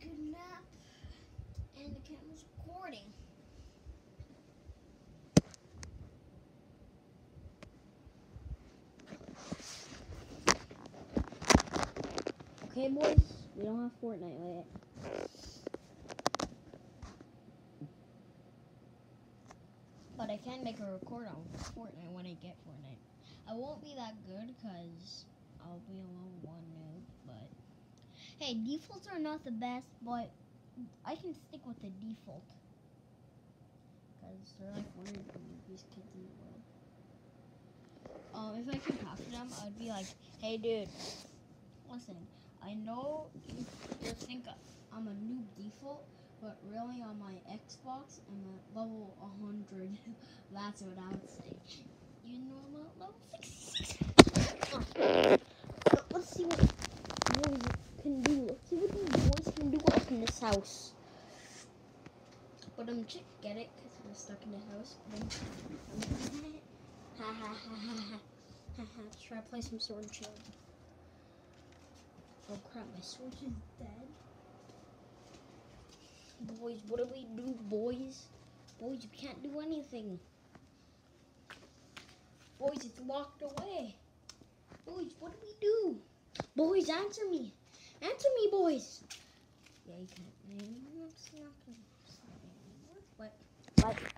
good nap, and the camera's recording. Okay, boys, we don't have Fortnite yet. But I can make a record on Fortnite when I get Fortnite. I won't be that good because I'll be a level 1 noob. Hey, defaults are not the best, but I can stick with the default. Because they're like one of the kids in the world. Um, if I could talk to them, I'd be like, hey dude, listen, I know you, you think I'm a noob default, but really on my Xbox, I'm at level 100. That's what I would say. You know I'm at level 66. Let's see what boys can do. Let's see what these boys can this house. But um, chick, get it? Because we're stuck in the house. Ha ha ha ha ha. Let's try to play some sword shield. Oh crap, my sword is dead. Boys, what do we do, boys? Boys, you can't do anything. Boys, it's locked away. Boys, what do we do? Boys, answer me. Answer me, boys. Yeah, you can't. It's not gonna. What? What?